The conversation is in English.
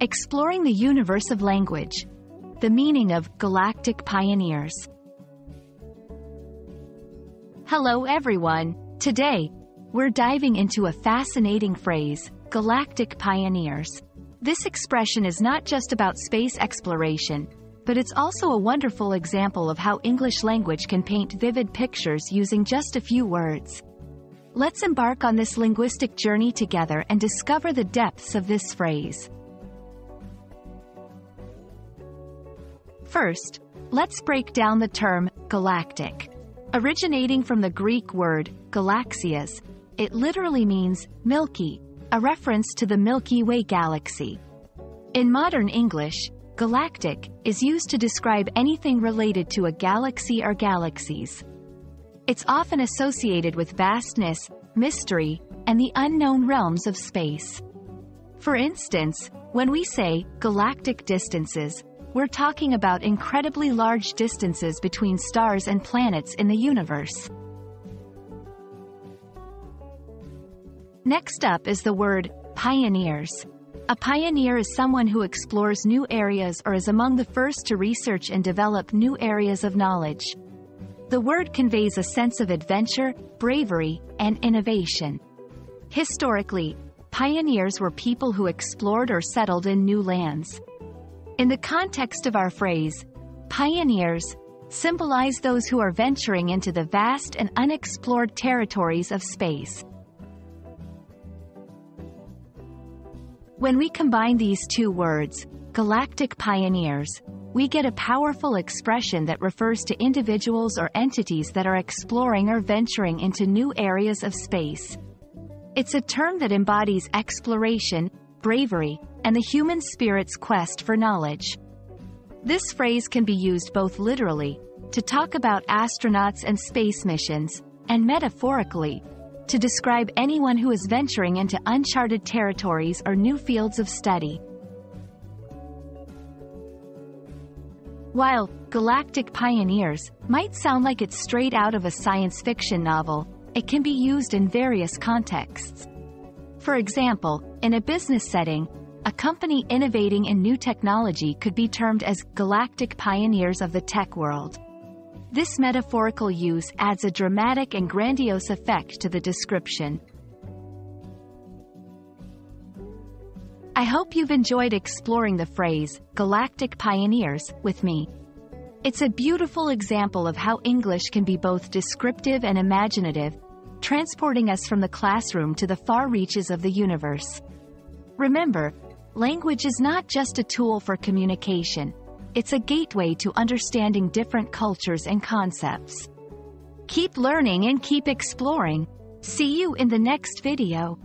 Exploring the Universe of Language. The meaning of Galactic Pioneers. Hello everyone. Today, we're diving into a fascinating phrase, Galactic Pioneers. This expression is not just about space exploration, but it's also a wonderful example of how English language can paint vivid pictures using just a few words. Let's embark on this linguistic journey together and discover the depths of this phrase. First, let's break down the term galactic. Originating from the Greek word galaxias, it literally means milky, a reference to the Milky Way galaxy. In modern English, galactic is used to describe anything related to a galaxy or galaxies. It's often associated with vastness, mystery, and the unknown realms of space. For instance, when we say galactic distances, we're talking about incredibly large distances between stars and planets in the universe. Next up is the word pioneers. A pioneer is someone who explores new areas or is among the first to research and develop new areas of knowledge. The word conveys a sense of adventure, bravery, and innovation. Historically, pioneers were people who explored or settled in new lands. In the context of our phrase, pioneers symbolize those who are venturing into the vast and unexplored territories of space. When we combine these two words, galactic pioneers, we get a powerful expression that refers to individuals or entities that are exploring or venturing into new areas of space. It's a term that embodies exploration, bravery, and the human spirit's quest for knowledge. This phrase can be used both literally, to talk about astronauts and space missions, and metaphorically, to describe anyone who is venturing into uncharted territories or new fields of study. While galactic pioneers might sound like it's straight out of a science fiction novel, it can be used in various contexts. For example, in a business setting, a company innovating in new technology could be termed as galactic pioneers of the tech world. This metaphorical use adds a dramatic and grandiose effect to the description. I hope you've enjoyed exploring the phrase, galactic pioneers, with me. It's a beautiful example of how English can be both descriptive and imaginative, transporting us from the classroom to the far reaches of the universe. Remember, language is not just a tool for communication, it's a gateway to understanding different cultures and concepts. Keep learning and keep exploring. See you in the next video.